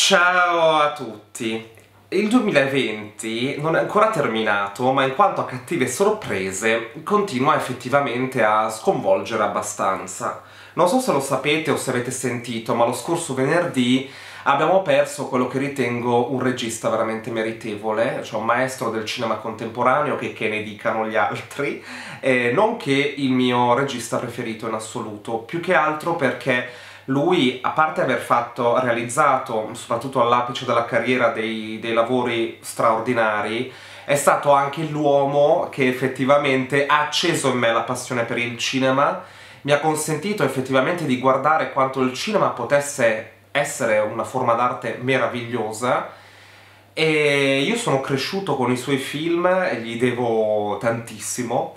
Ciao a tutti! Il 2020 non è ancora terminato, ma in quanto a cattive sorprese, continua effettivamente a sconvolgere abbastanza. Non so se lo sapete o se avete sentito, ma lo scorso venerdì abbiamo perso quello che ritengo un regista veramente meritevole, cioè un maestro del cinema contemporaneo, che, che ne dicano gli altri, eh, nonché il mio regista preferito in assoluto, più che altro perché lui, a parte aver fatto, realizzato, soprattutto all'apice della carriera, dei, dei lavori straordinari, è stato anche l'uomo che effettivamente ha acceso in me la passione per il cinema, mi ha consentito effettivamente di guardare quanto il cinema potesse essere una forma d'arte meravigliosa. E io sono cresciuto con i suoi film e gli devo tantissimo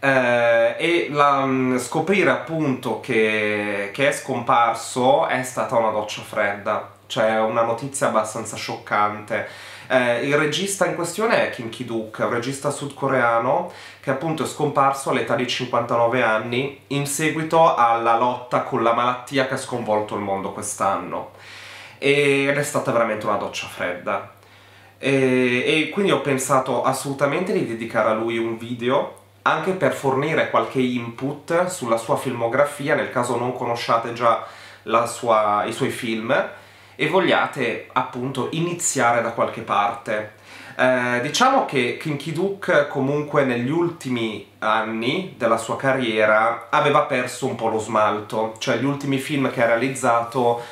eh, e la, mm, scoprire appunto che, che, è scomparso è stata una doccia fredda, cioè una notizia abbastanza scioccante. Eh, il regista in questione è Kim Ki-duk, un regista sudcoreano che appunto è scomparso all'età di 59 anni in seguito alla lotta con la malattia che ha sconvolto il mondo quest'anno. Ed è stata veramente una doccia fredda. E, e quindi ho pensato assolutamente di dedicare a lui un video anche per fornire qualche input sulla sua filmografia nel caso non conosciate già sua, i suoi film e vogliate appunto iniziare da qualche parte. Eh, diciamo che Kinky Duke comunque negli ultimi anni della sua carriera aveva perso un po' lo smalto, cioè gli ultimi film che ha realizzato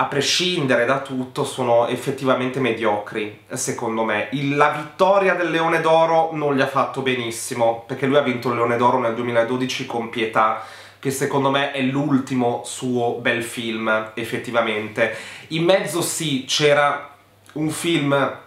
a prescindere da tutto, sono effettivamente mediocri, secondo me. Il, la vittoria del Leone d'Oro non gli ha fatto benissimo, perché lui ha vinto il Leone d'Oro nel 2012 con Pietà, che secondo me è l'ultimo suo bel film, effettivamente. In mezzo sì, c'era un film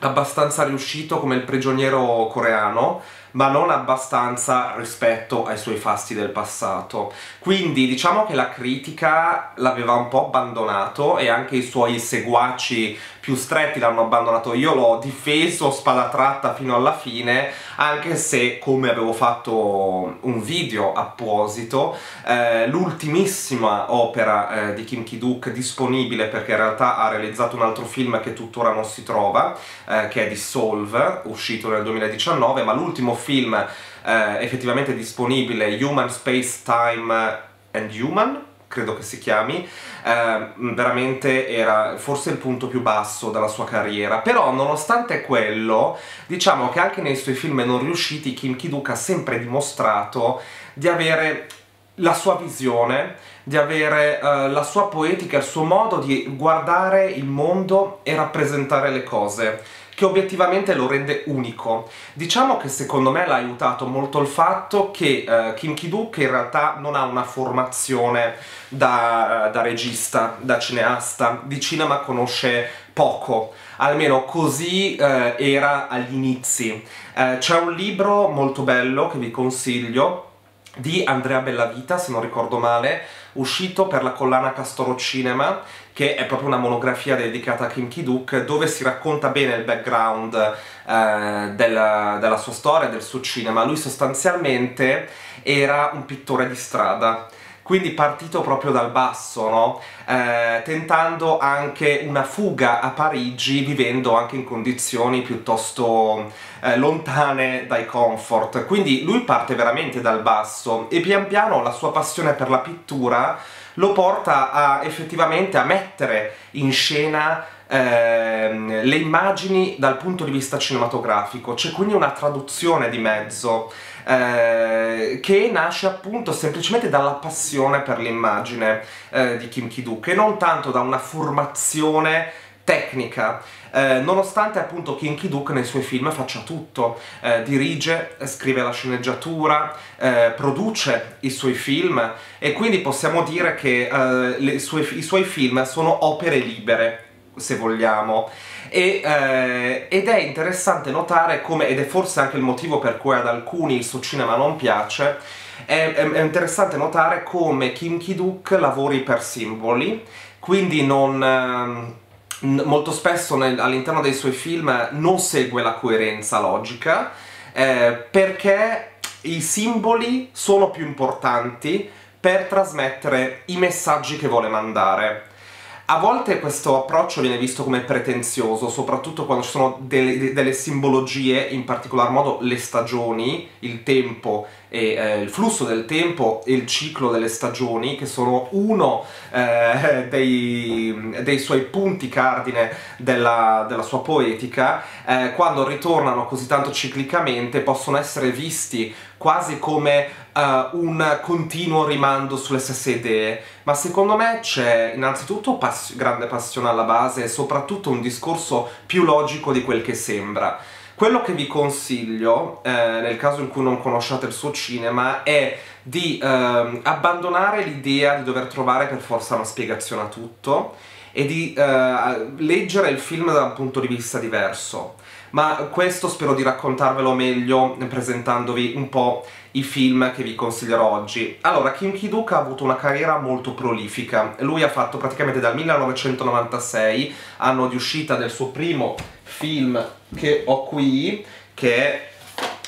abbastanza riuscito come Il prigioniero coreano, ma non abbastanza rispetto ai suoi fasti del passato. Quindi diciamo che la critica l'aveva un po' abbandonato e anche i suoi seguaci più stretti l'hanno abbandonato. Io l'ho difeso spada tratta fino alla fine, anche se, come avevo fatto un video apposito, eh, l'ultimissima opera eh, di Kim Ki-duk disponibile, perché in realtà ha realizzato un altro film che tuttora non si trova, eh, che è Dissolve, uscito nel 2019, ma l'ultimo film eh, effettivamente disponibile, Human Space Time and Human, credo che si chiami, eh, veramente era forse il punto più basso della sua carriera, però nonostante quello, diciamo che anche nei suoi film non riusciti Kim Ki-duk ha sempre dimostrato di avere la sua visione, di avere uh, la sua poetica, il suo modo di guardare il mondo e rappresentare le cose che obiettivamente lo rende unico. Diciamo che secondo me l'ha aiutato molto il fatto che uh, Kim Ki-duk in realtà non ha una formazione da, uh, da regista, da cineasta, di cinema conosce poco, almeno così uh, era agli inizi. C'è un libro molto bello che vi consiglio, di Andrea Bellavita, se non ricordo male, uscito per la collana Castoro Cinema, che è proprio una monografia dedicata a Kim Ki-duk, dove si racconta bene il background eh, della, della sua storia, del suo cinema. Lui sostanzialmente era un pittore di strada, quindi partito proprio dal basso, no? eh, tentando anche una fuga a Parigi, vivendo anche in condizioni piuttosto eh, lontane dai comfort. Quindi lui parte veramente dal basso e pian piano la sua passione per la pittura lo porta a, effettivamente a mettere in scena ehm, le immagini dal punto di vista cinematografico, c'è quindi una traduzione di mezzo eh, che nasce appunto semplicemente dalla passione per l'immagine eh, di Kim Ki-duk e non tanto da una formazione tecnica, eh, nonostante appunto Kim Ki-duk nei suoi film faccia tutto, eh, dirige, scrive la sceneggiatura, eh, produce i suoi film e quindi possiamo dire che eh, sue, i suoi film sono opere libere, se vogliamo. E, eh, ed è interessante notare come, ed è forse anche il motivo per cui ad alcuni il suo cinema non piace, è, è, è interessante notare come Kim Ki-duk lavori per simboli, quindi non... Eh, molto spesso all'interno dei suoi film non segue la coerenza logica, eh, perché i simboli sono più importanti per trasmettere i messaggi che vuole mandare A volte questo approccio viene visto come pretenzioso, soprattutto quando ci sono delle, delle simbologie, in particolar modo le stagioni, il tempo e eh, il flusso del tempo e il ciclo delle stagioni, che sono uno eh, dei, dei, suoi punti cardine della, della sua poetica, eh, quando ritornano così tanto ciclicamente possono essere visti quasi come uh, un continuo rimando sulle stesse idee, ma secondo me c'è innanzitutto pass grande passione alla base e soprattutto un discorso più logico di quel che sembra. Quello che vi consiglio, eh, nel caso in cui non conosciate il suo cinema, è di eh, abbandonare l'idea di dover trovare per forza una spiegazione a tutto e di eh, leggere il film da un punto di vista diverso ma questo spero di raccontarvelo meglio presentandovi un po' i film che vi consiglierò oggi. Allora, Kim Ki-duk ha avuto una carriera molto prolifica. Lui ha fatto praticamente dal 1996, anno di uscita del suo primo film che ho qui, che è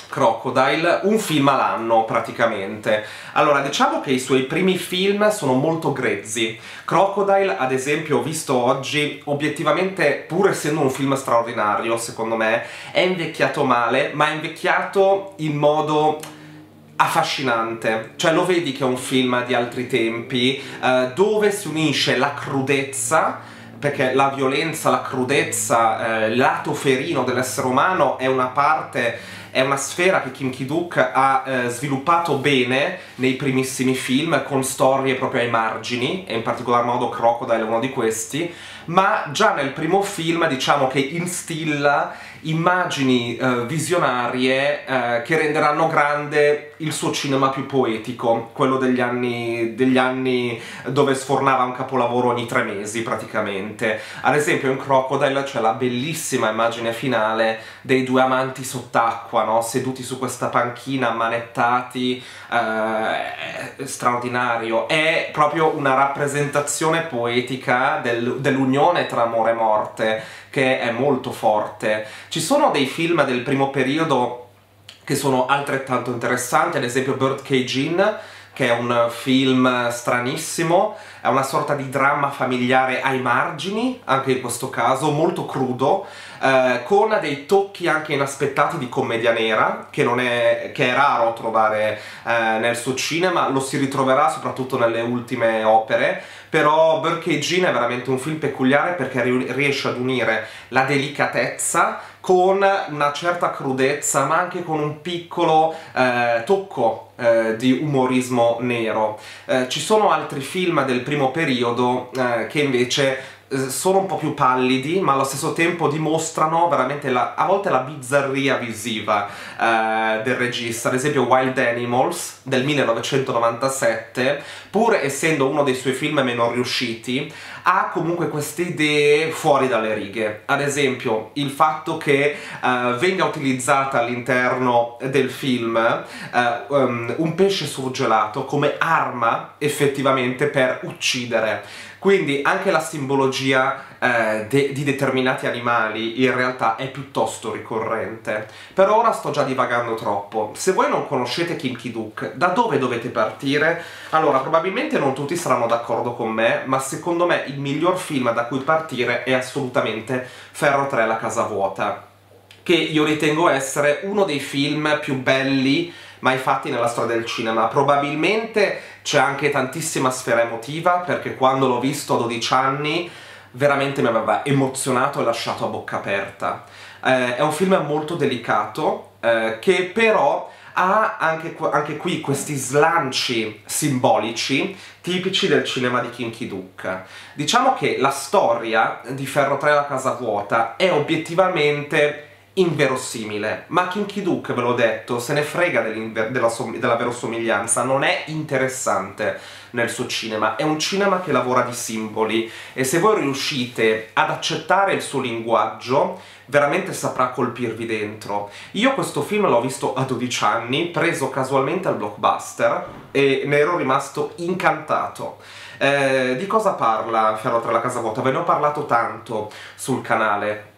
Crocodile, un film all'anno praticamente. Allora, diciamo che i suoi primi film sono molto grezzi. Crocodile, ad esempio, visto oggi, obiettivamente, pur essendo un film straordinario, secondo me, è invecchiato male, ma è invecchiato in modo affascinante, cioè lo vedi che è un film di altri tempi, eh, dove si unisce la crudezza, perché la violenza, la crudezza, eh, lato ferino dell'essere umano è una parte è una sfera che Kim Ki-duk ha eh, sviluppato bene nei primissimi film, con storie proprio ai margini, e in particolar modo Crocodile è uno di questi, ma già nel primo film diciamo che instilla immagini eh, visionarie eh, che renderanno grande il suo cinema più poetico, quello degli anni, degli anni dove sfornava un capolavoro ogni tre mesi praticamente. Ad esempio in Crocodile c'è la bellissima immagine finale dei due amanti sott'acqua, no? seduti su questa panchina, manettati, eh, straordinario. È proprio una rappresentazione poetica del, dell'unione tra amore e morte che è molto forte. Ci sono dei film del primo periodo che sono altrettanto interessanti, ad esempio Birdcage Inn, che è un film stranissimo, è una sorta di dramma familiare ai margini, anche in questo caso, molto crudo, eh, con dei tocchi anche inaspettati di commedia nera, che, è, che è raro trovare eh, nel suo cinema, lo si ritroverà soprattutto nelle ultime opere, però Birdcage Inn è veramente un film peculiare perché riesce ad unire la delicatezza con una certa crudezza, ma anche con un piccolo eh, tocco eh, di umorismo nero. Eh, ci sono altri film del primo periodo eh, che invece sono un po' più pallidi, ma allo stesso tempo dimostrano veramente la, a volte la bizzarria visiva eh, del regista. Ad esempio Wild Animals del 1997, pur essendo uno dei suoi film meno riusciti, ha comunque queste idee fuori dalle righe. Ad esempio il fatto che eh, venga utilizzata all'interno del film eh, um, un pesce surgelato come arma effettivamente per uccidere quindi anche la simbologia eh, de di determinati animali in realtà è piuttosto ricorrente. Per ora sto già divagando troppo. Se voi non conoscete Kim Ki-duk, da dove dovete partire? Allora, probabilmente non tutti saranno d'accordo con me, ma secondo me il miglior film da cui partire è assolutamente Ferro 3 La casa vuota, che io ritengo essere uno dei film più belli mai fatti nella storia del cinema. Probabilmente c'è anche tantissima sfera emotiva, perché quando l'ho visto a 12 anni veramente mi aveva emozionato e lasciato a bocca aperta. Eh, è un film molto delicato, eh, che però ha anche, anche, qui questi slanci simbolici tipici del cinema di Kim Ki-duk. Diciamo che la storia di Ferro 3 la casa vuota è obiettivamente inverosimile, ma Kim Ki-duk, ve l'ho detto, se ne frega della, della verosomiglianza, non è interessante nel suo cinema, è un cinema che lavora di simboli e se voi riuscite ad accettare il suo linguaggio, veramente saprà colpirvi dentro. Io questo film l'ho visto a 12 anni, preso casualmente al blockbuster e ne ero rimasto incantato. Eh, di cosa parla Ferro tra la casa vuota? Ve ne ho parlato tanto sul canale,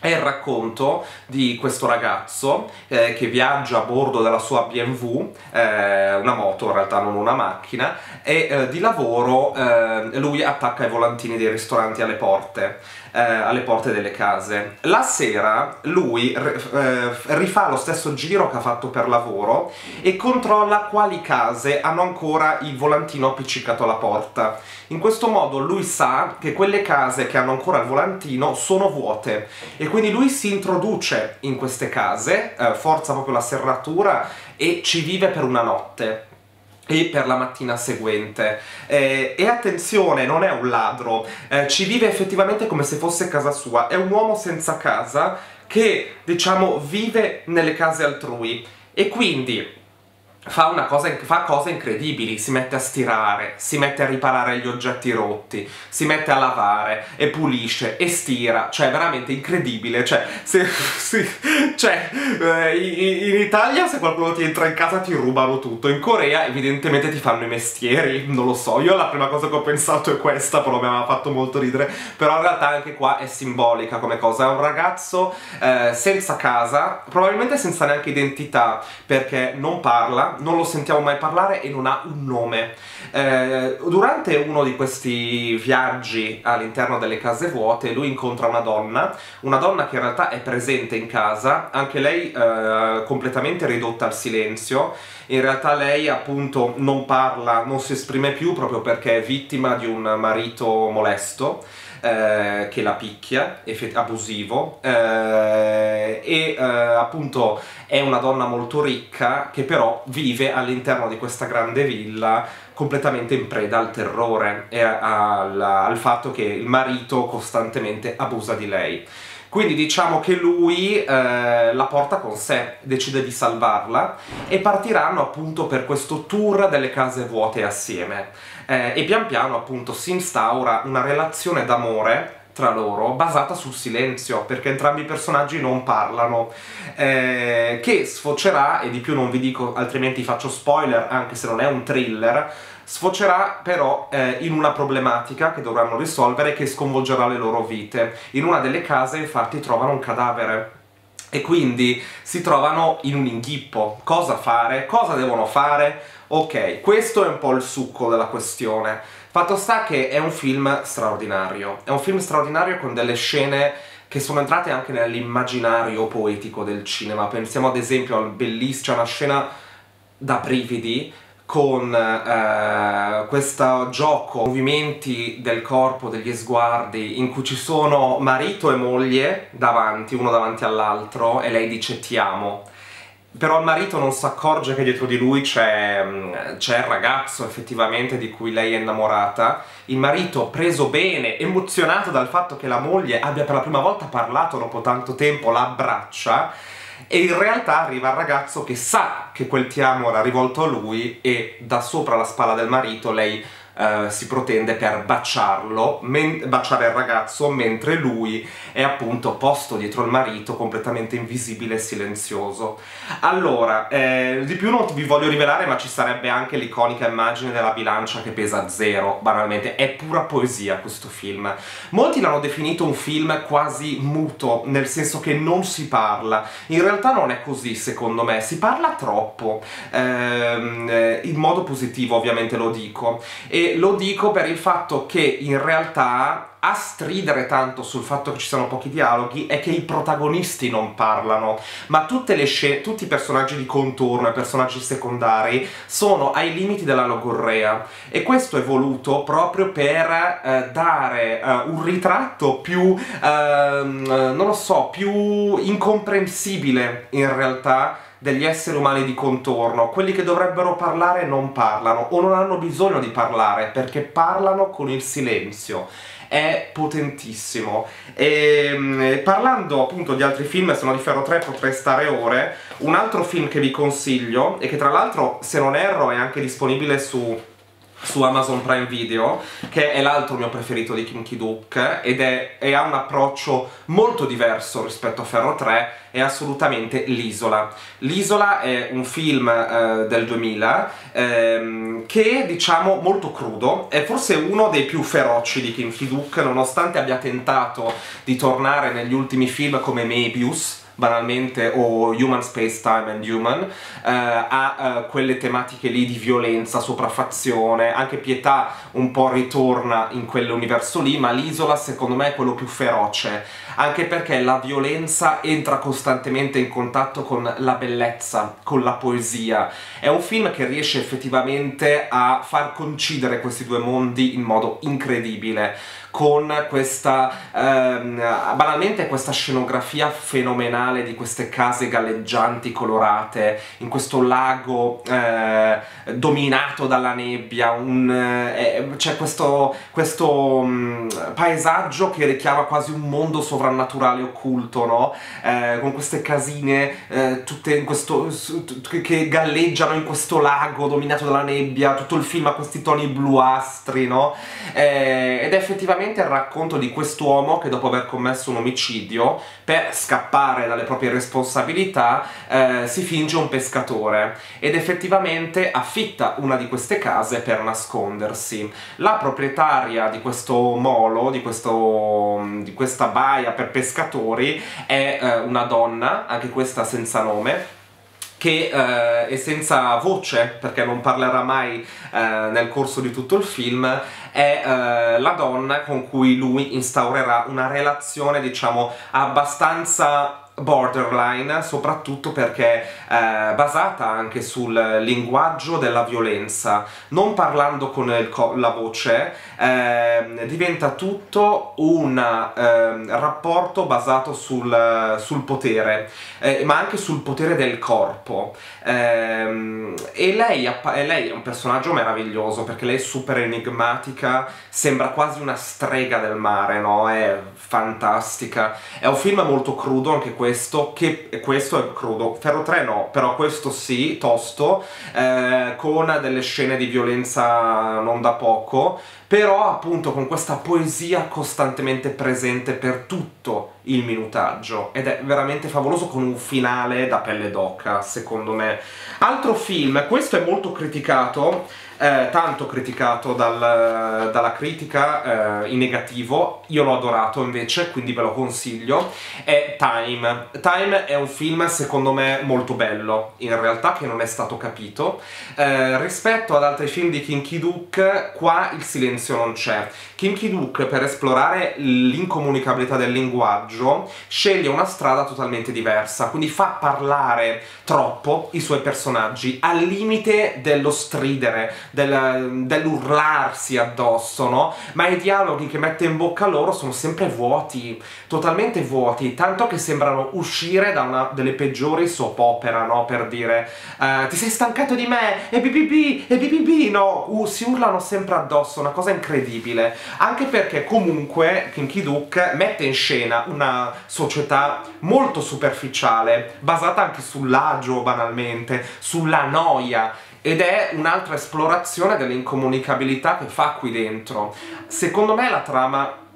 è il racconto di questo ragazzo eh, che viaggia a bordo della sua BMW, eh, una moto in realtà non una macchina, e eh, di lavoro eh, lui attacca i volantini dei ristoranti alle porte. Eh, alle porte delle case. La sera lui eh, rifà lo stesso giro che ha fatto per lavoro e controlla quali case hanno ancora il volantino appiccicato alla porta. In questo modo lui sa che quelle case che hanno ancora il volantino sono vuote e quindi lui si introduce in queste case, eh, forza proprio la serratura e ci vive per una notte e per la mattina seguente. Eh, e attenzione, non è un ladro, eh, ci vive effettivamente come se fosse casa sua, è un uomo senza casa che, diciamo, vive nelle case altrui. E quindi fa, cosa, fa, cose incredibili, si mette a stirare, si mette a riparare gli oggetti rotti, si mette a lavare e pulisce e stira, cioè veramente incredibile, cioè, se, se, cioè eh, in, in, Italia se qualcuno ti entra in casa ti rubano tutto, in Corea evidentemente ti fanno i mestieri, non lo so, io la prima cosa che ho pensato è questa, però mi aveva fatto molto ridere, però in realtà anche qua è simbolica come cosa, è un ragazzo eh, senza casa, probabilmente senza neanche identità, perché non parla, non lo sentiamo mai parlare e non ha un nome. Eh, durante uno di questi viaggi all'interno delle case vuote lui incontra una donna, una donna che in realtà è presente in casa, anche lei eh, completamente ridotta al silenzio, in realtà lei appunto non parla, non si esprime più proprio perché è vittima di un marito molesto eh, che la picchia, abusivo, eh, e eh, appunto è una donna molto ricca che però vive all'interno di questa grande villa completamente in preda al terrore e al, al fatto che il marito costantemente abusa di lei. Quindi diciamo che lui eh, la porta con sé, decide di salvarla e partiranno appunto per questo tour delle case vuote assieme. Eh, e pian piano appunto si instaura una relazione d'amore tra loro basata sul silenzio perché entrambi i personaggi non parlano eh, che sfocerà e di più non vi dico altrimenti faccio spoiler anche se non è un thriller sfocerà però eh, in una problematica che dovranno risolvere che sconvolgerà le loro vite. In una delle case infatti trovano un cadavere e quindi si trovano in un inghippo. Cosa fare? Cosa devono fare? Ok, questo è un po' il succo della questione. Fatto sta che è un film straordinario. È un film straordinario con delle scene che sono entrate anche nell'immaginario poetico del cinema. Pensiamo ad esempio al bellissimo, una scena da brividi con eh, questo gioco, movimenti del corpo, degli sguardi, in cui ci sono marito e moglie davanti, uno davanti all'altro, e lei dice ti amo. Però il marito non si accorge che dietro di lui c'è il ragazzo effettivamente di cui lei è innamorata. Il marito, preso bene, emozionato dal fatto che la moglie abbia per la prima volta parlato dopo tanto tempo, la abbraccia e in realtà arriva il ragazzo che sa che quel ti amo era rivolto a lui e da sopra la spalla del marito lei eh, si protende per baciarlo, baciare il ragazzo, mentre lui è appunto posto dietro il marito, completamente invisibile e silenzioso. Allora, eh, di più non vi voglio rivelare, ma ci sarebbe anche l'iconica immagine della bilancia che pesa zero, banalmente. È pura poesia questo film. Molti l'hanno definito un film quasi muto, nel senso che non si parla. In realtà non è così, secondo me. Si parla troppo, ehm, eh, in modo positivo ovviamente lo dico. E lo dico per il fatto che in realtà a stridere tanto sul fatto che ci sono pochi dialoghi è che i protagonisti non parlano, ma tutte le scene, tutti i personaggi di contorno e personaggi secondari sono ai limiti della logorrea. E questo è voluto proprio per eh, dare eh, un ritratto più, eh, non lo so, più incomprensibile in realtà degli esseri umani di contorno, quelli che dovrebbero parlare non parlano o non hanno bisogno di parlare perché parlano con il silenzio è potentissimo. E ehm, parlando appunto di altri film, se no di Ferro 3 potrei stare ore, un altro film che vi consiglio, e che tra l'altro, se non erro, è anche disponibile su su Amazon Prime Video, che è l'altro mio preferito di Kim Ki-duk ed è, e ha un approccio molto diverso rispetto a Ferro 3, è assolutamente L'Isola. L'Isola è un film eh, del 2000 ehm, che è, diciamo, molto crudo, è forse uno dei più feroci di Kim Ki-duk, nonostante abbia tentato di tornare negli ultimi film come Mebius, banalmente, o Human Space Time and Human, eh, ha eh, quelle tematiche lì di violenza, sopraffazione, anche pietà un po' ritorna in quell'universo lì, ma l'isola secondo me è quello più feroce, anche perché la violenza entra costantemente in contatto con la bellezza, con la poesia. È un film che riesce effettivamente a far coincidere questi due mondi in modo incredibile con questa, ehm, banalmente questa scenografia fenomenale di queste case galleggianti colorate in questo lago eh, dominato dalla nebbia, eh, c'è questo, questo mh, mm, paesaggio che richiama quasi un mondo sovrannaturale occulto, no? Eh, con queste casine eh, tutte in questo, che galleggiano in questo lago dominato dalla nebbia, tutto il film ha questi toni bluastri, no? Eh, ed è effettivamente praticamente il racconto di quest'uomo che dopo aver commesso un omicidio, per scappare dalle proprie responsabilità, eh, si finge un pescatore ed effettivamente affitta una di queste case per nascondersi. La proprietaria di questo molo, di, questo, di questa baia per pescatori, è eh, una donna, anche questa senza nome, che eh, è senza voce, perché non parlerà mai eh, nel corso di tutto il film, è eh, la donna con cui lui instaurerà una relazione, diciamo, abbastanza borderline, soprattutto perché è basata anche sul linguaggio della violenza, non parlando con la voce, eh, diventa tutto un eh, rapporto basato sul, sul potere, eh, ma anche sul potere del corpo. Ehm, e lei, e lei è un personaggio meraviglioso perché lei è super enigmatica, sembra quasi una strega del mare, no? È fantastica. È un film molto crudo anche questo questo, che questo è crudo, Ferro 3 no, però questo sì, tosto, eh, con delle scene di violenza non da poco, però appunto con questa poesia costantemente presente per tutto il minutaggio. Ed è veramente favoloso con un finale da pelle d'oca, secondo me. Altro film, questo è molto criticato, eh, tanto criticato dal, dalla critica eh, in negativo, io l'ho adorato invece, quindi ve lo consiglio, è Time. Time è un film secondo me molto bello, in realtà che non è stato capito. Eh, rispetto ad altri film di Kim Ki-duk, qua il silenzio non c'è. Kim Ki-duk per esplorare l'incomunicabilità del linguaggio sceglie una strada totalmente diversa, quindi fa parlare troppo i suoi personaggi, al limite dello stridere, del, dell'urlarsi addosso, no? Ma i dialoghi che mette in bocca loro sono sempre vuoti, totalmente vuoti, tanto che sembrano uscire da una delle peggiori soap opera, no? Per dire uh, ti sei stancato di me, e BBB, e BBB, no? Uh, si urlano sempre addosso, una cosa incredibile. Anche perché comunque Kinky Duke mette in scena una società molto superficiale, basata anche sull'agio banalmente, sulla noia, ed è un'altra esplorazione dell'incomunicabilità che fa qui dentro. Secondo me la trama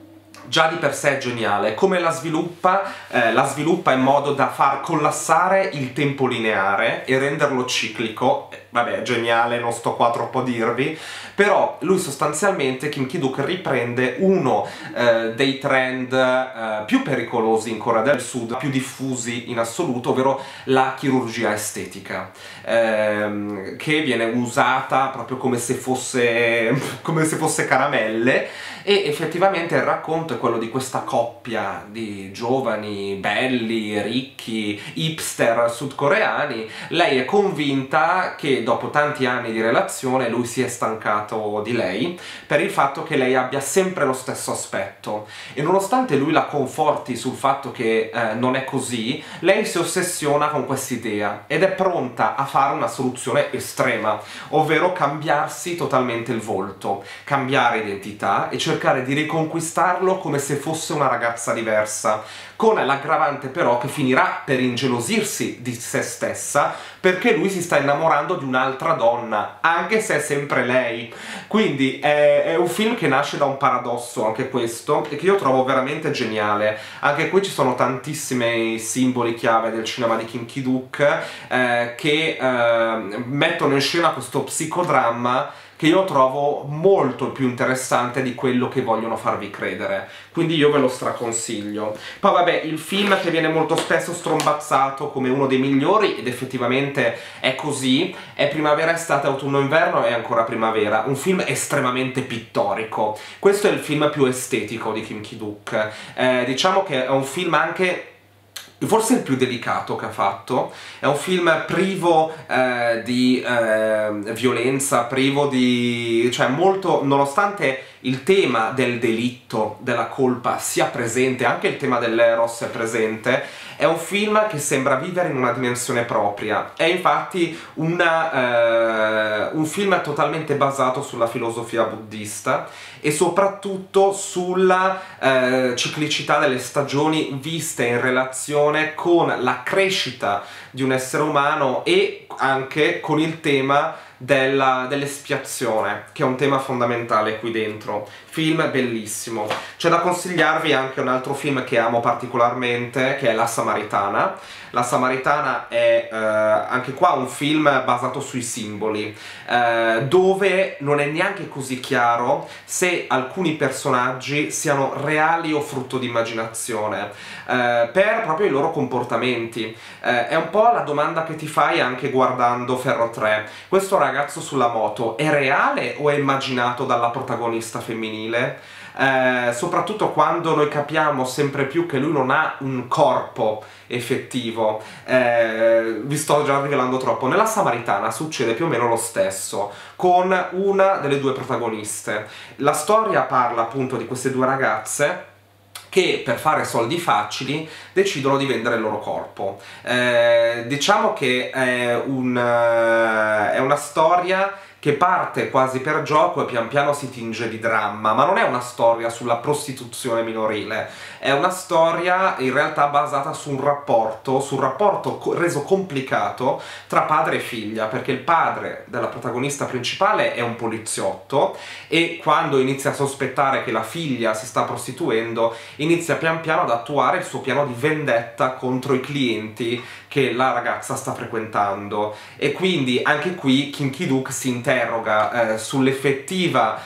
già di per sé è geniale, come la sviluppa, eh, la sviluppa in modo da far collassare il tempo lineare e renderlo ciclico, vabbè, geniale, non sto qua troppo a dirvi, però lui sostanzialmente, Kim Ki-duk, riprende uno eh, dei trend eh, più pericolosi in Corea del Sud, più diffusi in assoluto, ovvero la chirurgia estetica, ehm, che viene usata proprio come se fosse, come se fosse caramelle, e effettivamente il racconto è quello di questa coppia di giovani, belli, ricchi, hipster sudcoreani. Lei è convinta che dopo tanti anni di relazione lui si è stancato di lei per il fatto che lei abbia sempre lo stesso aspetto e nonostante lui la conforti sul fatto che eh, non è così, lei si ossessiona con quest'idea ed è pronta a fare una soluzione estrema, ovvero cambiarsi totalmente il volto, cambiare identità e cercare di riconquistarlo come se fosse una ragazza diversa, con l'aggravante però che finirà per ingelosirsi di se stessa perché lui si sta innamorando di un'altra donna, anche se è sempre lei. Quindi è, è, un film che nasce da un paradosso, anche questo, e che io trovo veramente geniale. Anche qui ci sono tantissimi simboli chiave del cinema di Kim Ki-duk eh, che eh, mettono in scena questo psicodramma che io trovo molto più interessante di quello che vogliono farvi credere. Quindi io ve lo straconsiglio. Poi vabbè, il film che viene molto spesso strombazzato come uno dei migliori, ed effettivamente è così, è Primavera, Estate, Autunno, Inverno e ancora Primavera. Un film estremamente pittorico. Questo è il film più estetico di Kim Ki-duk. Eh, diciamo che è un film anche forse il più delicato che ha fatto, è un film privo eh, di eh, violenza, privo di... cioè molto, nonostante il tema del delitto, della colpa sia presente, anche il tema dell'eros è presente, è un film che sembra vivere in una dimensione propria, è infatti una, eh, un film totalmente basato sulla filosofia buddista e soprattutto sulla eh, ciclicità delle stagioni viste in relazione con la crescita di un essere umano e anche con il tema dell'espiazione, che è un tema fondamentale qui dentro. Film bellissimo. C'è da consigliarvi anche un altro film che amo particolarmente, che è La Samaritana. La Samaritana è eh, anche qua un film basato sui simboli, eh, dove non è neanche così chiaro se alcuni personaggi siano reali o frutto di immaginazione, eh, per proprio i loro comportamenti. Eh, è un po' la domanda che ti fai anche guardando Ferro 3. Questo ragazzo sulla moto è reale o è immaginato dalla protagonista femminile? Eh, soprattutto quando noi capiamo sempre più che lui non ha un corpo effettivo. Eh, vi sto già rivelando troppo. Nella Samaritana succede più o meno lo stesso, con una delle due protagoniste. La storia parla appunto di queste due ragazze che per fare soldi facili decidono di vendere il loro corpo. Eh, diciamo che è, un, è una storia che parte quasi per gioco e pian piano si tinge di dramma, ma non è una storia sulla prostituzione minorile, è una storia in realtà basata su un rapporto, su un rapporto reso complicato tra padre e figlia, perché il padre della protagonista principale è un poliziotto e quando inizia a sospettare che la figlia si sta prostituendo, inizia pian piano ad attuare il suo piano di vendetta contro i clienti che la ragazza sta frequentando. E quindi anche qui Kim Ki-duk si interroga eh, sull'effettivo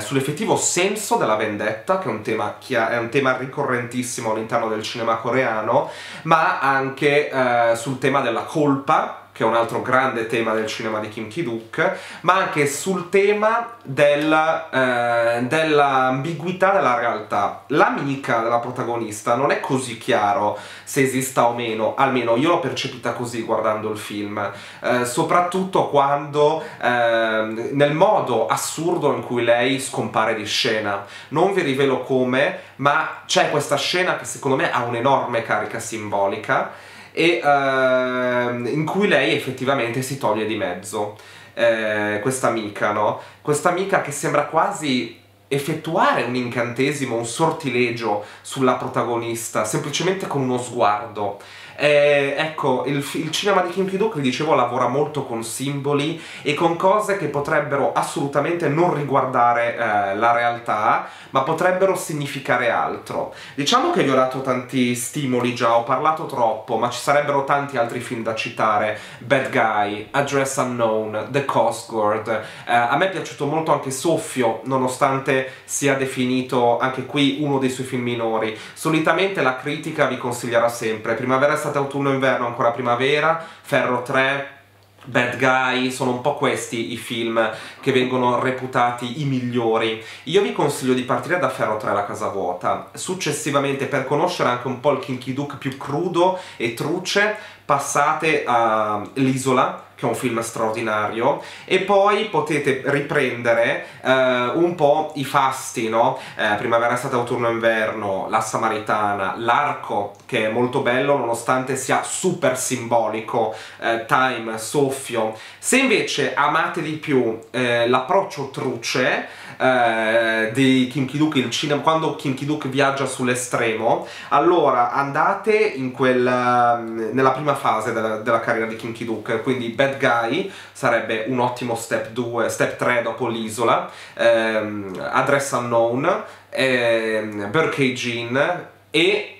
sull senso della vendetta che è un tema, è un tema ricorrentissimo all'interno del cinema coreano ma anche eh, sul tema della colpa che è un altro grande tema del cinema di Kim Ki-duk, ma anche sul tema del, eh, dell'ambiguità della realtà. L'amica della protagonista non è così chiaro se esista o meno, almeno io l'ho percepita così guardando il film, eh, soprattutto quando eh, nel modo assurdo in cui lei scompare di scena. Non vi rivelo come, ma c'è questa scena che secondo me ha un'enorme carica simbolica e uh, in cui lei effettivamente si toglie di mezzo eh, questa amica, no? Questa amica che sembra quasi effettuare un incantesimo, un sortilegio sulla protagonista, semplicemente con uno sguardo. Eh, ecco, il, il, cinema di Kim Ki-duk, vi dicevo, lavora molto con simboli e con cose che potrebbero assolutamente non riguardare eh, la realtà, ma potrebbero significare altro. Diciamo che vi ho dato tanti stimoli già, ho parlato troppo, ma ci sarebbero tanti altri film da citare. Bad Guy, Address Unknown, The Coast Guard. Eh, a me è piaciuto molto anche Soffio, nonostante sia definito anche qui uno dei suoi film minori. Solitamente la critica vi consiglierà sempre Primavera estate, autunno, inverno, ancora primavera, Ferro 3, Bad Guy, sono un po' questi i film che vengono reputati i migliori. Io vi consiglio di partire da Ferro 3 La casa vuota, successivamente per conoscere anche un po' il Kinky Duke più crudo e truce, passate all'isola che è un film straordinario, e poi potete riprendere eh, un po' i fasti, no? Eh, primavera, estate, autunno, inverno, La Samaritana, L'Arco, che è molto bello nonostante sia super simbolico, eh, Time, Soffio. Se invece amate di più eh, l'approccio truce eh, di Kim Ki-duk, il cinema, quando Kim Ki-duk viaggia sull'estremo, allora andate in quel, mm, nella prima fase della, della carriera di Kim Ki-duk, quindi Bad Guy sarebbe un ottimo step 2, step 3 dopo l'isola, ehm, Address Unknown, ehm, Burkey Jean e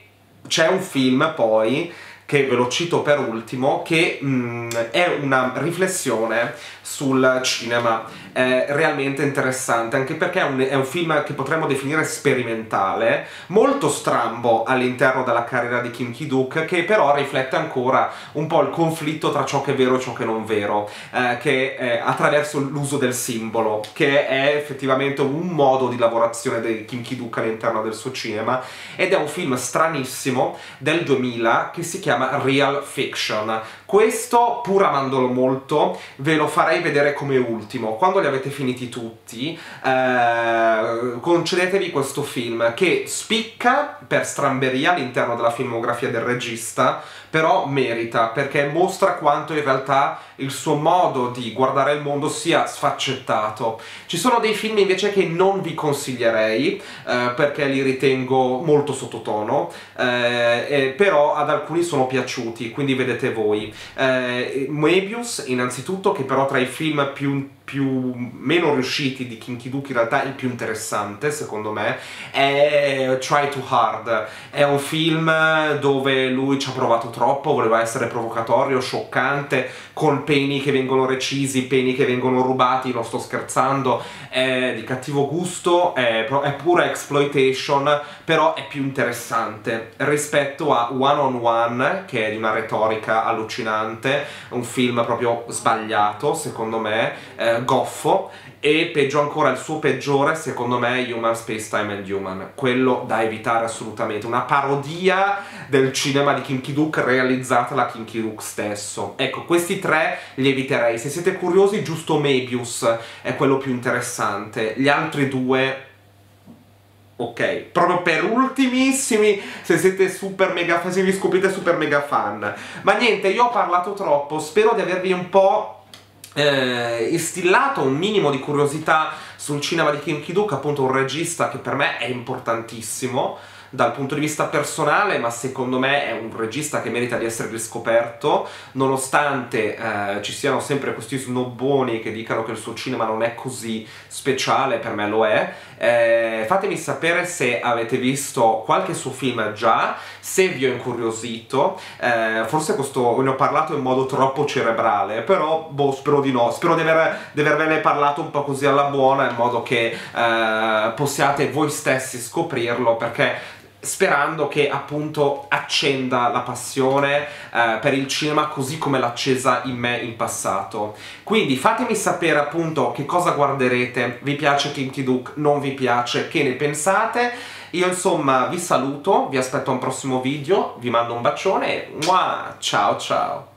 c'è un film poi che ve lo cito per ultimo, che mh, mm, è una riflessione sul cinema eh, realmente interessante, anche perché è un, è un, film che potremmo definire sperimentale, molto strambo all'interno della carriera di Kim Ki-duk, che però riflette ancora un po' il conflitto tra ciò che è vero e ciò che non è vero, eh, che è attraverso l'uso del simbolo, che è effettivamente un modo di lavorazione di Kim Ki-duk all'interno del suo cinema, ed è un film stranissimo del 2000 che si chiama Real Fiction. Questo, pur amandolo molto, ve lo farei vedere come ultimo. Quando li avete finiti tutti, eh, concedetevi questo film che spicca per stramberia all'interno della filmografia del regista, però merita, perché mostra quanto in realtà il suo modo di guardare il mondo sia sfaccettato. Ci sono dei film invece che non vi consiglierei, eh, perché li ritengo molto sottotono, eh, però ad alcuni sono piaciuti, quindi vedete voi. Eh, Moebius, innanzitutto, che però tra i film più più meno riusciti di Kinky Duke in realtà il più interessante secondo me è Try Too Hard è un film dove lui ci ha provato troppo voleva essere provocatorio, scioccante con peni che vengono recisi, peni che vengono rubati, non sto scherzando è di cattivo gusto è, è pura exploitation però è più interessante rispetto a One on One che è di una retorica allucinante un film proprio sbagliato secondo me eh, goffo e peggio ancora il suo peggiore secondo me è Human Space Time and Human. Quello da evitare assolutamente. Una parodia del cinema di Kim Ki-duk realizzata da Kim Ki-duk stesso. Ecco questi tre li eviterei. Se siete curiosi giusto Mebius è quello più interessante. Gli altri due ok? Proprio per ultimissimi, se siete super mega fan, se vi scoprite super mega fan. Ma niente, io ho parlato troppo, spero di avervi un po' eh, instillato un minimo di curiosità sul cinema di Kim Ki-duk, appunto un regista che per me è importantissimo dal punto di vista personale, ma secondo me è un regista che merita di essere riscoperto, nonostante eh, ci siano sempre questi snobboni che dicano che il suo cinema non è così speciale, per me lo è. Eh, fatemi sapere se avete visto qualche suo film già, se vi ho incuriosito, eh, forse questo ne ho parlato in modo troppo cerebrale, però boh, spero di no, spero di, aver, di avervene parlato un po' così alla buona, in modo che eh, possiate voi stessi scoprirlo, perché sperando che appunto accenda la passione eh, per il cinema così come l'ha accesa in me in passato. Quindi fatemi sapere appunto che cosa guarderete, vi piace Kinky Duke, non vi piace, che ne pensate. Io insomma vi saluto, vi aspetto a un prossimo video, vi mando un bacione e ciao ciao!